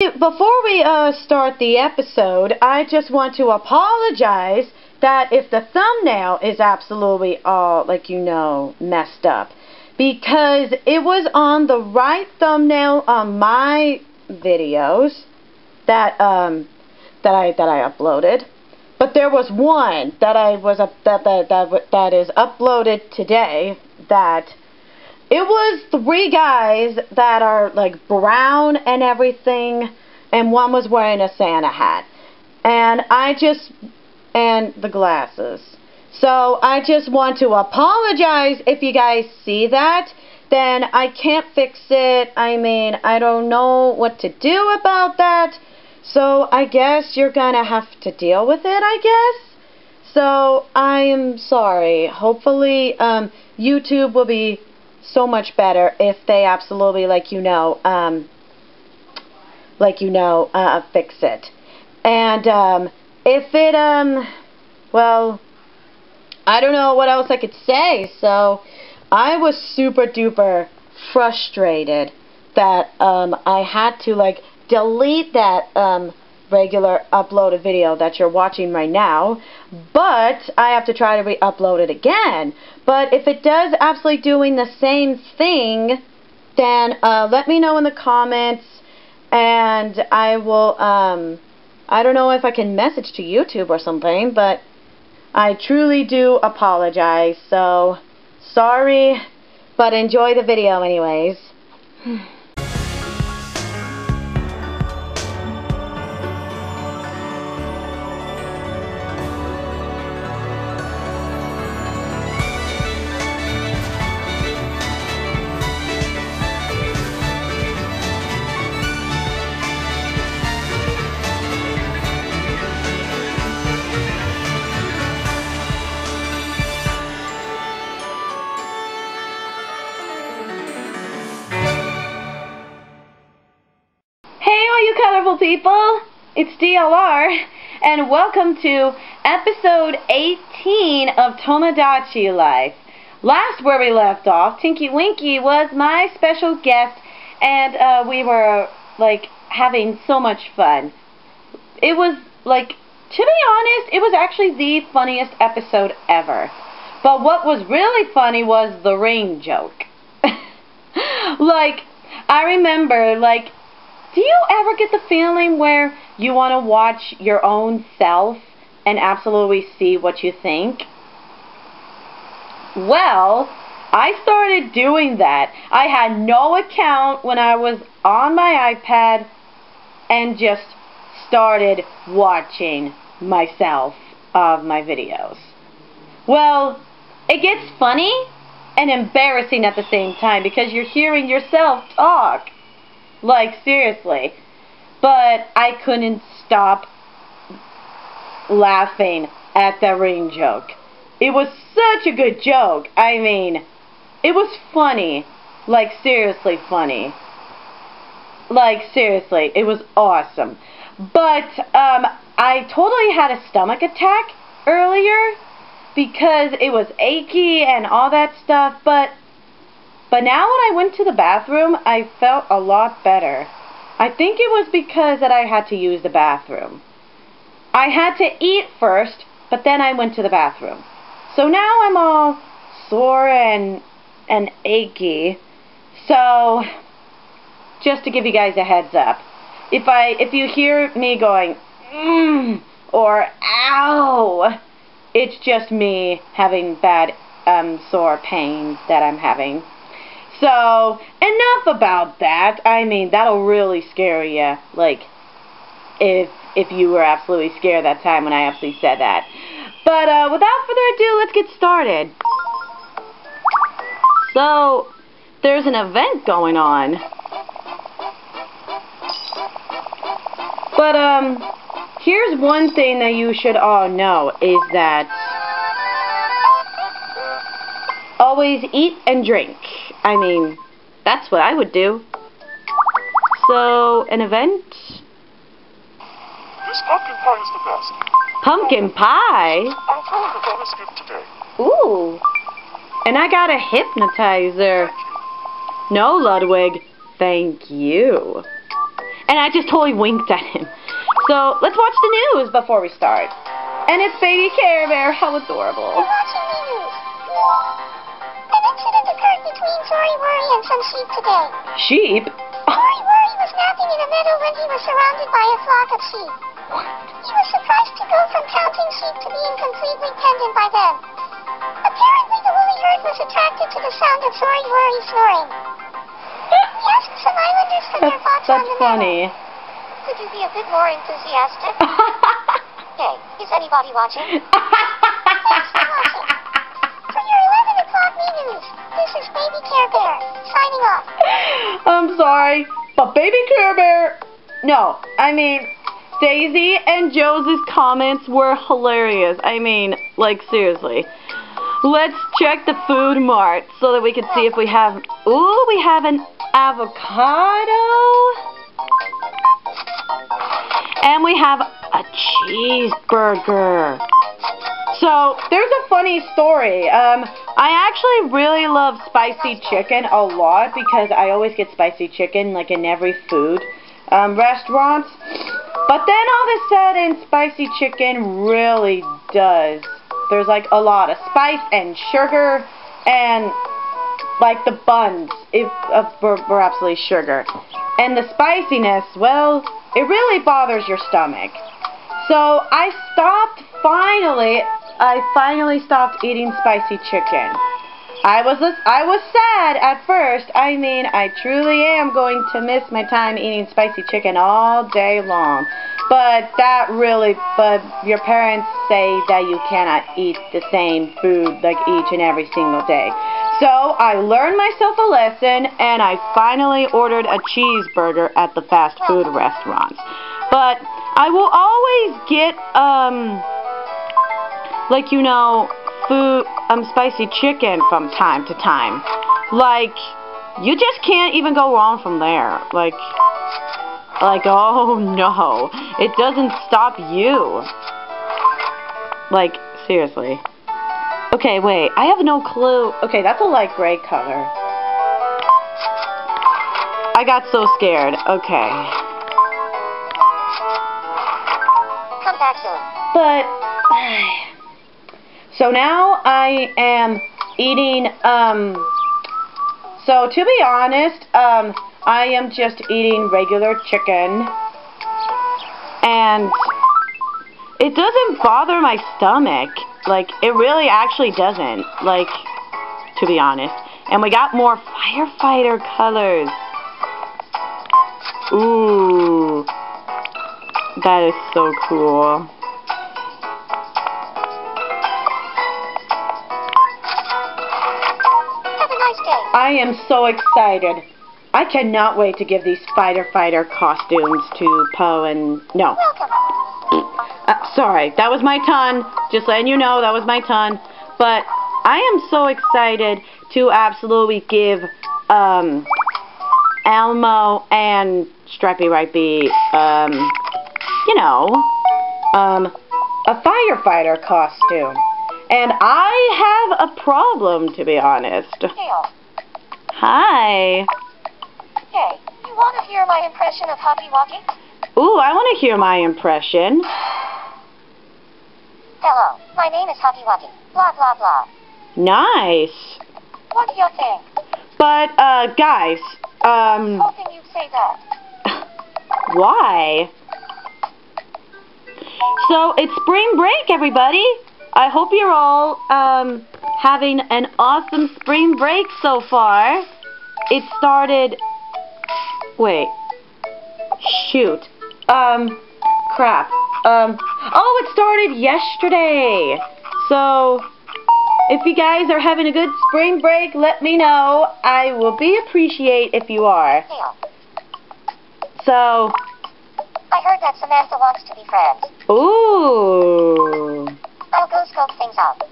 Before we uh, start the episode, I just want to apologize that if the thumbnail is absolutely all, like you know, messed up. Because it was on the right thumbnail on my videos that um that I that I uploaded. But there was one that I was that that that that is uploaded today that it was three guys that are like brown and everything, and one was wearing a Santa hat. And I just, and the glasses. So I just want to apologize if you guys see that. Then I can't fix it. I mean, I don't know what to do about that. So I guess you're going to have to deal with it, I guess. So I am sorry. Hopefully um, YouTube will be so much better if they absolutely, like you know, um, like you know, uh, fix it. And um, if it, um, well, I don't know what else I could say. So I was super duper frustrated that um, I had to like delete that um, regular uploaded video that you're watching right now, but I have to try to re-upload it again. But if it does absolutely doing the same thing, then uh, let me know in the comments, and I will, um, I don't know if I can message to YouTube or something, but I truly do apologize, so sorry, but enjoy the video anyways. People, it's DLR, and welcome to episode 18 of Tomodachi Life. Last where we left off, Tinky Winky was my special guest, and uh, we were, like, having so much fun. It was, like, to be honest, it was actually the funniest episode ever. But what was really funny was the rain joke. like, I remember, like, do you ever get the feeling where you want to watch your own self and absolutely see what you think? Well, I started doing that. I had no account when I was on my iPad and just started watching myself of my videos. Well, it gets funny and embarrassing at the same time because you're hearing yourself talk. Like, seriously. But I couldn't stop laughing at the ring joke. It was such a good joke. I mean, it was funny. Like, seriously funny. Like, seriously, it was awesome. But, um, I totally had a stomach attack earlier because it was achy and all that stuff, but but now when I went to the bathroom, I felt a lot better. I think it was because that I had to use the bathroom. I had to eat first, but then I went to the bathroom. So now I'm all sore and and achy. So just to give you guys a heads up, if I if you hear me going mm, or ow, it's just me having bad um, sore pain that I'm having. So, enough about that. I mean, that'll really scare you. Like, if if you were absolutely scared that time when I absolutely said that. But, uh, without further ado, let's get started. So, there's an event going on. But, um, here's one thing that you should all know, is that always eat and drink. I mean, that's what I would do. So, an event? This pumpkin pie is the best. Pumpkin pie? I'll throw it a bonus gift today. Ooh. And I got a hypnotizer. No, Ludwig. Thank you. And I just totally winked at him. So let's watch the news before we start. And it's baby Care Bear. How adorable. Worry sheep today. Sheep? Sorry Worry was napping in a meadow when he was surrounded by a flock of sheep. He was surprised to go from counting sheep to being completely tended by them. Apparently the woolly herd was attracted to the sound of Sorry Worry snoring. He asked some islanders for their That's, thoughts on that's the funny. matter. Could you be a bit more enthusiastic? Hey, is anybody watching? I'm sorry, but baby Care Bear. No, I mean, Daisy and Joe's comments were hilarious. I mean, like, seriously. Let's check the food mart so that we can see if we have. Ooh, we have an avocado. And we have a cheeseburger. So, there's a funny story. Um, I actually really love spicy chicken a lot because I always get spicy chicken like in every food um, restaurant. But then all of a sudden, spicy chicken really does. There's like a lot of spice and sugar and like the buns if uh, sugar. And the spiciness, well, it really bothers your stomach. So I stopped finally. I finally stopped eating spicy chicken. I was I was sad at first. I mean, I truly am going to miss my time eating spicy chicken all day long. But that really, but your parents say that you cannot eat the same food like each and every single day. So I learned myself a lesson and I finally ordered a cheeseburger at the fast food restaurants. But I will always get, um, like, you know, food, um, spicy chicken from time to time. Like, you just can't even go wrong from there. Like, like, oh no, it doesn't stop you. Like, seriously. Okay, wait, I have no clue. Okay, that's a light gray color. I got so scared. Okay. Come back soon. But, so now I am eating, um, so to be honest, um, I am just eating regular chicken. And it doesn't bother my stomach. Like, it really actually doesn't. Like, to be honest. And we got more firefighter colors. Ooh. That is so cool. I am so excited. I cannot wait to give these fighter fighter costumes to Po and no. Uh, sorry, that was my tongue. Just letting you know that was my tongue. But I am so excited to absolutely give um, Elmo and Stripey Ripey, um, you know, um, a firefighter costume. And I have a problem, to be honest. Hi. Hey, you want to hear my impression of Hoppy Walking? Ooh, I want to hear my impression. Hello, my name is Hoppy Walking. Blah, blah, blah. Nice. What do you think? But, uh, guys, um, Hoping you'd say that. why? So, it's spring break, everybody. I hope you're all, um, having an awesome spring break so far. It started, wait, shoot, um, crap, um, oh, it started yesterday. So, if you guys are having a good spring break, let me know. I will be appreciate if you are. So, I heard that Samantha wants to be friends. ooh. I'll go scope things out.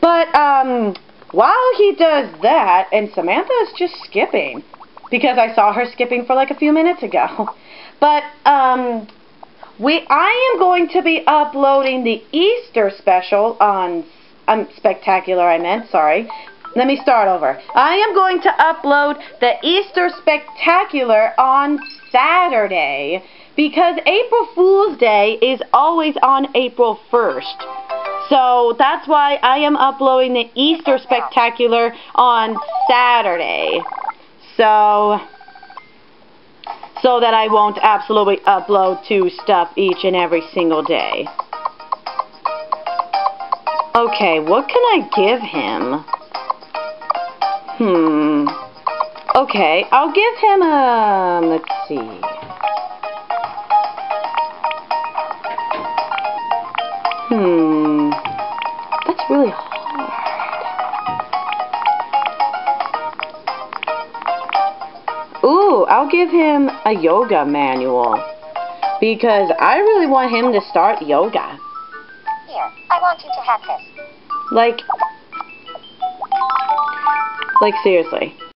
But, um, while he does that, and Samantha is just skipping, because I saw her skipping for like a few minutes ago. But, um, we, I am going to be uploading the Easter special on, um, Spectacular, I meant, sorry. Let me start over. I am going to upload the Easter Spectacular on Saturday because April Fool's Day is always on April 1st. So that's why I am uploading the Easter Spectacular on Saturday. So, so that I won't absolutely upload two stuff each and every single day. Okay, what can I give him? Hmm. Okay, I'll give him a, let's see. Hmm. Really hard. Ooh, I'll give him a yoga manual. Because I really want him to start yoga. Here, I want you to have this. Like, like seriously.